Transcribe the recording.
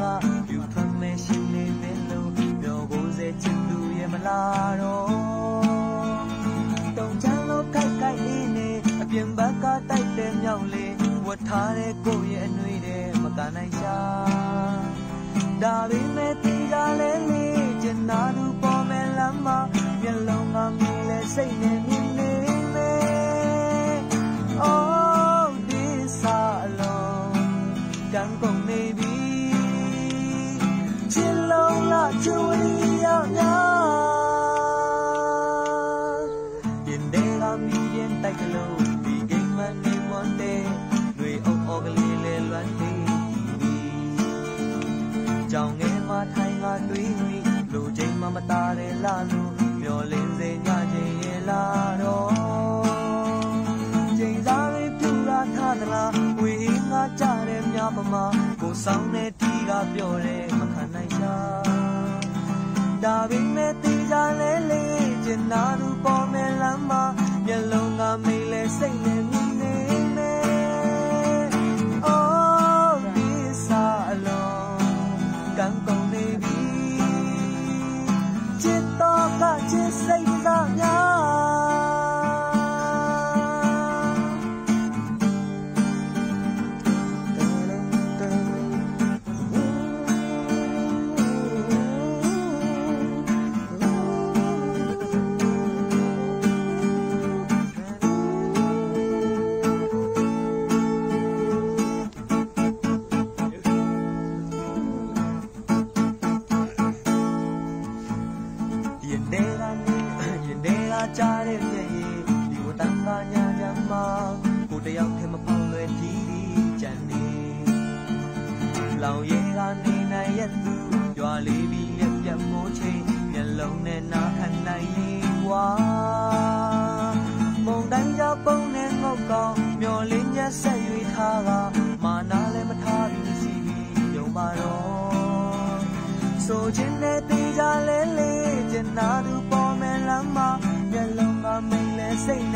ရာကယူဖမဲ့ရှင်နေတယ်လို့ပြောဖို့စေချင်သူရဲ့မလားတော့တုံချမ်းလို့ခိုက်ခိုက်လေးနေအပြင်ဘက်ကတိုက်တယ်မြောက်လေးဝတ်ထားတဲ့ကိုယ့်ရဲ့အနှွေးတဲ့မကနိုင်ရှာဒါပေမဲ့တီးတာလဲနေကျင်နာသူ ကြောင်ငယ်မှာထိုင်ကတွေးပြီးလူချိန်မှမသားတဲ့လာလို့မျောလင်းစေညချင်းရဲ့လာတော့ချိန်စားလေးပြူလာထားသလားဝေးငါကြတဲ့မြပမာကိုဆောင်တဲ့တီကပြောတယ်မခံနိုင်ရှာ ဒါပေမဲ့တီကြလဲလေကျင်နာသူပေါ်မဲ့လမ်းမှာမျက်လုံးကမိတ်လဲစိတ်နဲ့မြင်နေမယ် Oh this alone ကံကုန်နေပြီချစ်တော့ကချစ်စိတ် တယောက်ထဲမဖောင်းလွယ်တီးတီးကြံနေလောင်ရဲကနေနိုင်ရသူရွာလေးပြီးရက်ပြတ်မိုးချိန်မျက်လုံးနဲ့နားခံနိုင်ရင်ကွာမုန်တိုင်းကြောင့်ပုံနဲ့ငုတ်ကောင်မျောလင်းညက်ဆက်၍ထားကမာနာလည်းမထားပြီးစီပြီးယုံပါတော့ဆိုခြင်းနဲ့တေးကြလဲလေကျင်နာသူပေါ်မဲ့လမ်းမှာမျက်လုံးကမိန်လဲစိတ်နဲ့မြင်